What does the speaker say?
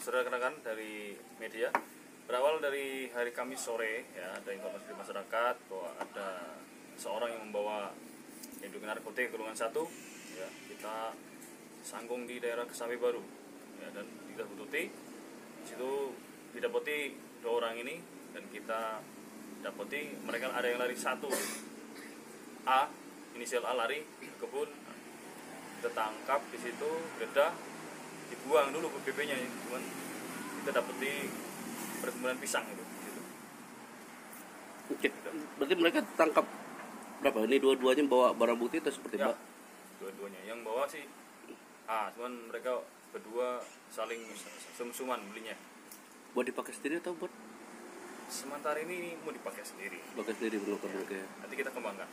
Rekan-rekan dari media berawal dari hari Kamis sore ya ada informasi di masyarakat bahwa ada seorang yang membawa induk narkotik golongan satu ya kita sanggung di daerah Kesawi Baru ya dan kita bututi di situ didapati dua orang ini dan kita dapati mereka ada yang lari satu. A inisial A lari ke kebun tangkap di situ geledah dibuang dulu ke BP nya cuman kita dapati perkebunan pisang itu di situ. Oke. Berarti mereka tangkap berapa? Ini dua-duanya bawa barang bukti atau seperti ya apa? dua-duanya yang bawa sih A cuman mereka berdua saling sum-suman belinya Buat dipakai sendiri atau buat sementara ini mau dipakai sendiri pakai sendiri belum mereka ya? nanti kita kembangkan